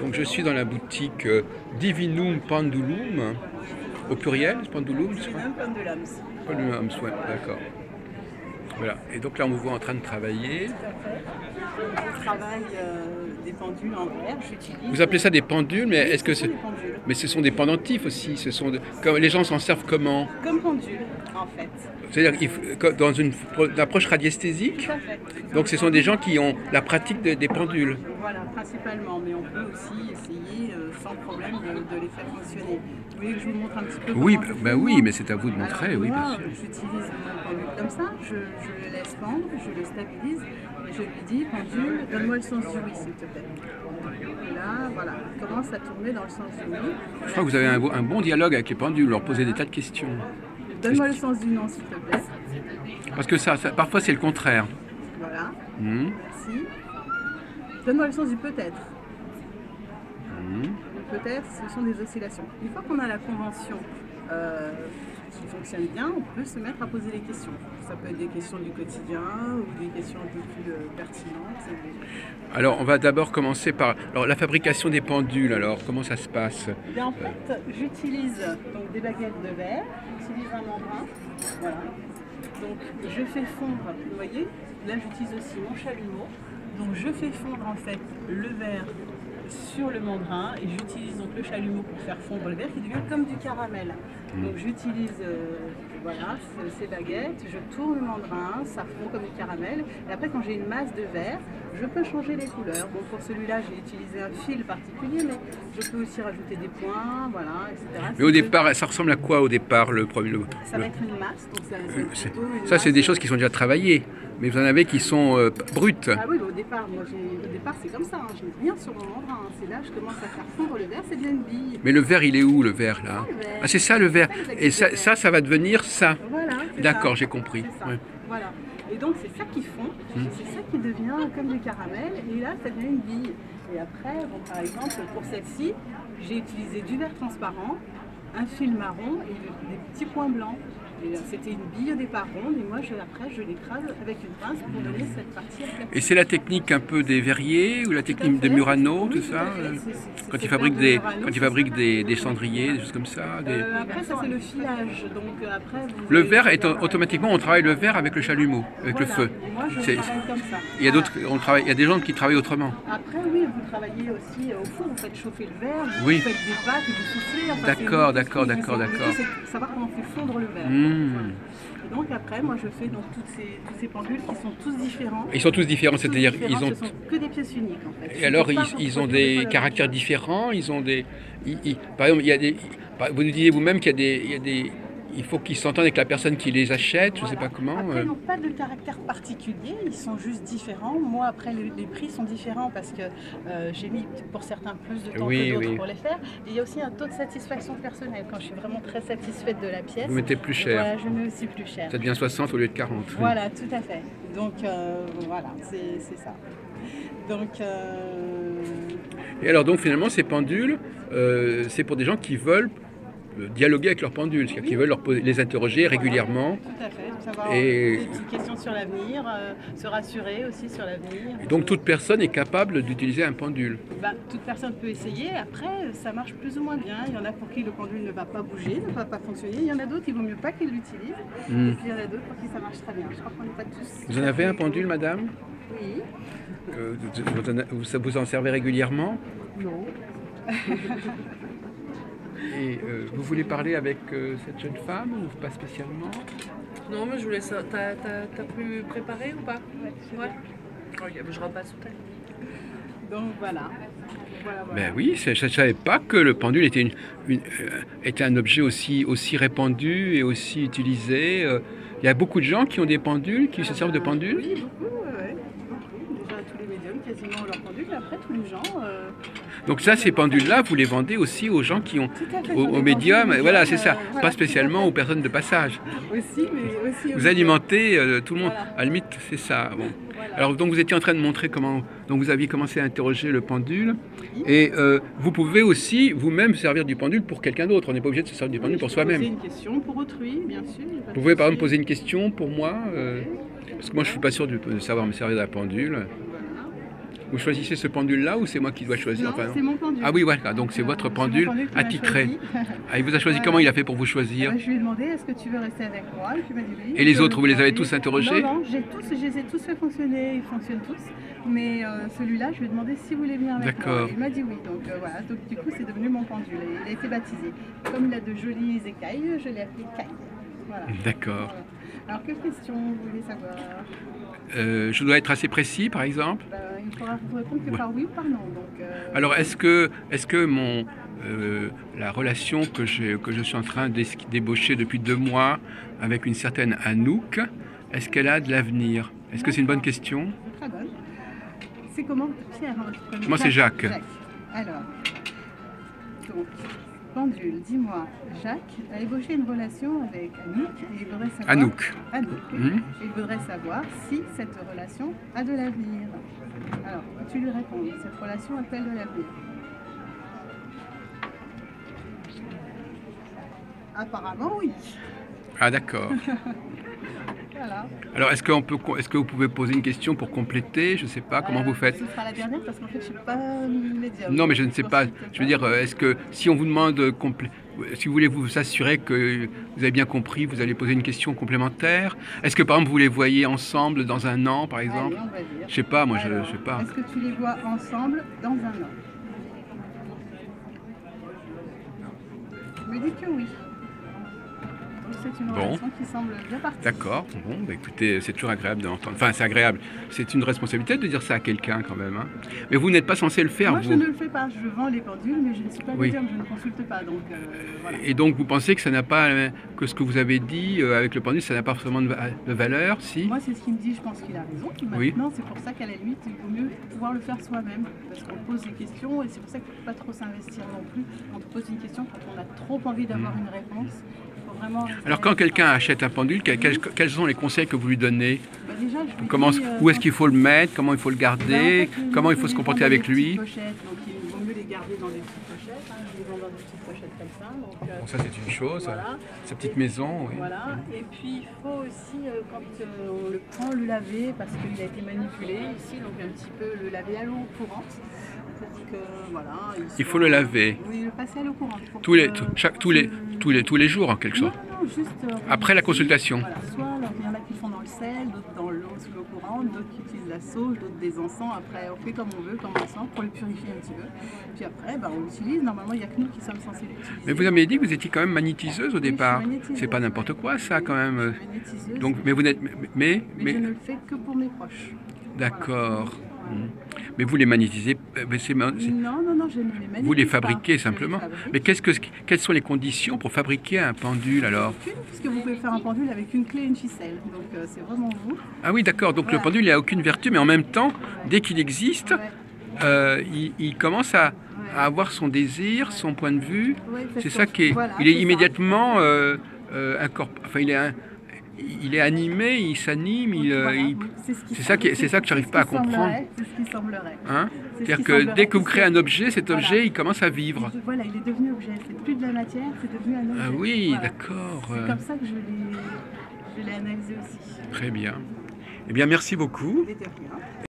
Donc je suis dans la boutique euh, Divinum Pendulum, au pluriel, Pendulum. Divinum Pendulums. Pendulum, ouais, d'accord. Voilà, et donc là on vous voit en train de travailler. Tout à fait. Je travaille euh, des pendules en verre. Vous appelez ça des pendules, mais Oui, est-ce que ce c'est... sont des pendules. Mais ce sont des pendentifs aussi, ce sont de- comme- les gens s'en servent comment? Comme pendules, en fait. C'est-à-dire dans une pro- une approche radiesthésique? Tout à fait. Donc ce sont des gens qui ont la pratique de- des pendules. Voilà, principalement, mais on peut aussi essayer euh, sans problème de, de les faire fonctionner. Vous voulez que je vous montre un petit peu Oui, bah fais, oui, mais c'est à vous de montrer, Alors, oui, moi, bien sûr. J'utilise mon pendule comme ça, je, je le laisse pendre, je le stabilise et je lui dis pendule, donne-moi le sens du oui, s'il te plaît. Et là, voilà, il commence à tourner dans le sens du oui. Je crois que vous avez un, bon dialogue avec les pendules, leur poser des tas de questions. Donne-moi le sens du non, s'il te plaît. Parce que ça, ça- parfois c'est le contraire. Voilà, Hmm, merci. Donne-moi le sens du peut-être. Le peut-être, ce sont des oscillations. Une fois qu'on a la convention euh, qui fonctionne bien, on peut se mettre à poser des questions. Ça peut être des questions du quotidien ou des questions un peu plus euh, pertinentes. Alors on va d'abord commencer par alors, la fabrication des pendules. Alors comment ça se passe? Eh bien, en fait, j'utilise donc des baguettes de verre, j'utilise un membrane, voilà. Donc je fais fondre, vous voyez, là j'utilise aussi mon chalumeau. Donc je fais fondre en fait le verre sur le membrane et j'utilise donc le chalumeau pour faire fondre le verre qui devient comme du caramel. Donc j'utilise euh, voilà, ce- ces baguettes, je tourne le membrane, ça fond comme du caramel. Et après quand j'ai une masse de verre, je peux changer les couleurs. Bon pour celui-là j'ai utilisé un fil particulier, mais je peux aussi rajouter des points, voilà, etc. Mais au départ, ça ressemble à quoi au départ le premier le- ça va être une masse, donc ça, euh, une Ça c'est des choses qui sont déjà travaillées, mais vous en avez qui sont euh, brutes. Ah oui, bah, au départ, moi, au départ c'est comme ça, hein. je n'ai rien sur mon membrane. hein. C'est là que je commence à faire fondre le verre, c'est une bille. Mais le verre, il est où le verre là Ah, le. Ah c'est ça le verre. Et ça, de ça, ça va devenir ça. Voilà. D'accord, j'ai compris. C'est ça. Ouais. Voilà. Et donc c'est ça qui fond, Hmm. et c'est ça qui devient comme du caramel, et là ça devient une bille. Et après, bon, par exemple, pour celle-ci, j'ai utilisé du verre transparent, un fil marron et des petits points blancs. Euh, c'était une bille au départ ronde, et moi je, après je l'écrase avec une pince pour donner cette partie. Et c'est la technique un peu des verriers ou la technique de fait. Murano, Oui, tout tout ça euh, Quand ils fabriquent des, de Murano, quand ils c'est fabriquent ça. des, des cendriers, des choses comme ça. des- Euh, après, ça c'est le filage. Donc après, vous Le verre est automatiquement, on travaille le verre avec le chalumeau, avec le feu. Et Moi, je travaille comme ça. Il y a d'autres, on travaille, il y a des gens qui travaillent autrement. Après, oui, vous travaillez aussi au four, vous faites chauffer le verre, vous Oui. faites des pâtes et vous soufflez. enfin, D'accord, d'accord, d'accord, d'accord. C'est savoir comment on fait fondre le verre. Voilà. Et donc après, moi, je fais donc toutes ces, tous ces pendules qui sont tous différents. Ils sont tous différents, c'est-à-dire ils ont. Ce sont que des pièces uniques en fait. Et Je alors ils, ont des caractères différents. Ils ont des. ils- ils- par exemple, il y a des. Vous nous disiez vous-même qu'il y a des, il y a des. Il faut qu'ils s'entendent avec la personne qui les achète. Je ne sais pas comment. Après, euh. ils n'ont pas de caractère particulier, ils sont juste différents. Moi, après, les, les prix sont différents parce que euh, j'ai mis pour certains plus de temps Oui, que d'autres oui. pour les faire. Et il y a aussi un taux de satisfaction personnelle. Quand je suis vraiment très satisfaite de la pièce, Vous mettez plus cher. voilà, je mets aussi plus cher. Ça devient 60 au lieu de 40. Voilà, tout à fait. Donc euh, voilà, c'est ça. Donc euh, Et alors donc finalement ces pendules, euh, c'est pour des gens qui veulent euh, dialoguer avec leurs pendules, c'est-à-dire qui veulent leur poser- les interroger régulièrement. tout à fait, savoir Et- des petites questions sur l'avenir, euh, se rassurer aussi sur l'avenir. Et donc toute personne est capable d'utiliser un pendule. Bah, toute personne peut essayer. Après, ça marche plus ou moins bien. Il y en a pour qui le pendule ne va pas bouger, ne va pas fonctionner. Il y en a d'autres, il vaut mieux pas qu'ils l'utilisent. Hmm. Et puis il y en a d'autres pour qui ça marche très bien. Je crois qu'on n'est pas tous. Vous en avez un pendule, madame? Oui. Euh, vous, en, vous en servez régulièrement? Non. Et euh, vous voulez parler avec euh, cette jeune femme ou pas spécialement? Non, mais je voulais ça. T'as, t'as, t'as pu préparer ou pas? Ouais. Mais je repasse tout à l'heure. Donc voilà. Voilà, voilà. Ben oui, je ne savais pas que le pendule était, une, une- euh, était un objet aussi, aussi répandu et aussi utilisé. euh. Il y a beaucoup de gens qui ont des pendules, qui se servent de pendules? Oui, beaucoup, ouais, ouais. Beaucoup. Déjà, tous les médiums quasiment ont leur pendule. Après, tous les gens. Donc ça, ces pendules-là, vous les vendez aussi aux gens qui ont, fait. aux, médiums. Voilà, c'est ça. euh, voilà, Pas spécialement aux personnes de passage. Aussi, mais aussi. Vous alimentez euh, tout le monde. Voilà. À la limite, c'est ça. Bon. Voilà. Alors donc vous étiez en train de montrer comment donc vous aviez commencé à interroger le pendule et euh, vous pouvez aussi vous-même servir du pendule pour quelqu'un d'autre. On n'est pas obligé de se servir du pendule Oui, pour je peux soi-même. Poser une question pour autrui, bien sûr. Vous de pouvez par exemple poser une question pour moi euh, parce que moi je suis pas sûr de, de savoir me servir d'un pendule. Vous choisissez ce pendule-là ou c'est moi qui dois choisir Non, Enfin, c'est mon pendule. Ah oui, voilà, donc c'est votre pendule m'a attitré. Ah, il vous a choisi comment il a fait pour vous choisir ben, je lui ai demandé est-ce que tu veux rester avec moi Et puis dit oui. Et les autres, vous les avez tous interrogés Non, non, j'ai tous, je les ai tous fait fonctionner, ils fonctionnent tous. Mais euh, celui-là, je lui ai demandé s'il voulait venir avec moi. D'accord. Il m'a dit oui. Donc euh, voilà, donc du coup, c'est devenu mon pendule. Il a été baptisé. Comme il a de jolies écailles, je l'ai appelé Caille. Voilà. D'accord. Voilà. Alors, quelle question vous voulez savoir? Euh, je dois être assez précis, par exemple? Ben, Il faudra vous répondre que Ouais. par oui ou par non. Donc, euh, Alors, est-ce que, est que mon, euh, la relation que, je suis en train d'ébaucher depuis deux mois avec une certaine Anouk, est-ce qu'elle a de l'avenir? Est-ce que c'est une bonne question? Très bonne. C'est comment Pierre, hein, Moi, c'est Jacques. Alors, donc, pendule, dis-moi, Jacques a ébauché une relation avec Anouk et il voudrait savoir... Anouk. Anouk. Hmm Et il voudrait savoir si cette relation a de l'avenir. Alors, tu lui réponds, cette relation a-t-elle de l'avenir Apparemment, oui. Ah, d'accord. Voilà. Alors, est-ce, qu'on peut, est-ce que vous pouvez poser une question pour compléter? Je ne sais pas, comment Euh, vous faites? Ce sera la dernière parce qu'en fait, je ne suis pas médium. Non, mais je ne sais pas. Je veux dire, euh, est-ce que si on vous demande, euh, complé- si vous voulez vous assurer que vous avez bien compris, vous allez poser une question complémentaire Est-ce que par exemple vous les voyez ensemble dans un an, par exemple Allez, on va dire. Je sais pas, moi je je sais pas. Est-ce que tu les vois ensemble dans un an? Je me dis que oui. C'est une Bon. relation qui semble bien partie. D'accord. Bon, bah écoutez, c'est toujours agréable d'entendre. Enfin, c'est agréable. C'est une responsabilité de dire ça à quelqu'un quand même. hein. Mais vous n'êtes pas censé le faire, Moi, je ne le fais pas. Je vends les pendules, mais je ne suis pas Oui. médium, je ne consulte pas. Donc, euh, voilà. Et donc vous pensez que ça n'a pas que ce que vous avez dit euh, avec le pendule, ça n'a pas forcément de, va- de valeur, si? Moi, c'est ce qu'il me dit, je pense qu'il a raison. Oui. Maintenant, c'est pour ça qu'à la limite, il vaut mieux pouvoir le faire soi-même. Parce qu'on pose des questions et c'est pour ça qu'il ne faut pas trop s'investir non plus. On te pose une question quand on a trop envie d'avoir une réponse. Vraiment. Alors quand quelqu'un achète un pendule, quels, sont les conseils que vous lui donnez Bah, déjà, je lui Comment, dis, euh, Où est-ce qu'il faut le mettre Comment il faut le bah, en garder fait, Comment il faut se comporter avec lui petites pochettes, donc il vaut mieux les garder dans des petites pochettes. hein. Je les vends dans des petites pochettes comme ça. Donc, euh, ça c'est une chose. voilà. Sa petite maison, oui. Voilà, et puis il faut aussi, euh, quand euh, on le prend, le laver parce qu'il a été manipulé ici, donc un petit peu le laver à l'eau courante. Pour que, voilà, Il faut le laver. Oui, le passer à l'eau courante. Tous les, tous- chaque, tous, les, tous, les, tous les jours en quelque sorte. non, juste. euh, Après la consultation. Voilà, soit alors, il y en a qui font dans le sel, d'autres dans l'eau sous l'eau courante, d'autres qui utilisent la sauge, d'autres des encens. Après, on fait comme on veut, comme encens, pour le purifier un petit peu. Puis après, bah, on l'utilise. Normalement, il n'y a que nous qui sommes censés l'utiliser. Mais vous avez dit que vous étiez quand même magnétiseuse au départ. C'est pas n'importe quoi ça quand même. Donc, mais vous n'êtes, mais, mais, Mais, mais- je ne le fais que pour mes proches. d'accord. Mais vous les magnétisez, euh, Non, non, non, je ne les magnétise vous les pas. fabriquez Je les simplement. fabrique. Mais qu'est-ce que, quelles sont les conditions pour fabriquer un pendule alors Aucune, puisque vous pouvez faire un pendule avec une clé et une ficelle. Donc euh, c'est vraiment vous. Ah oui, d'accord. Donc le pendule il n'a aucune vertu, mais en même temps, dès qu'il existe, Ouais, euh, il, il commence à, à avoir son désir, son point de vue. C'est parce ça que- qui est. voilà, il est immédiatement euh, euh, incorp- Enfin, il est, un- il est animé, il s'anime, il, euh, Voilà, il- oui, c'est ce ça qui- c'est ça que j'arrive pas à comprendre. C'est ce qui semblerait. hein. C'est ce C'est-à-dire que semblerait, dès que vous créez un objet, cet Voilà. objet, il commence à vivre. il- Voilà, il est devenu objet. C'est plus de la matière, c'est devenu un objet. Ah oui, Voilà. d'accord. C'est comme ça que je l'ai, analysé aussi. Très bien. Eh bien, merci beaucoup.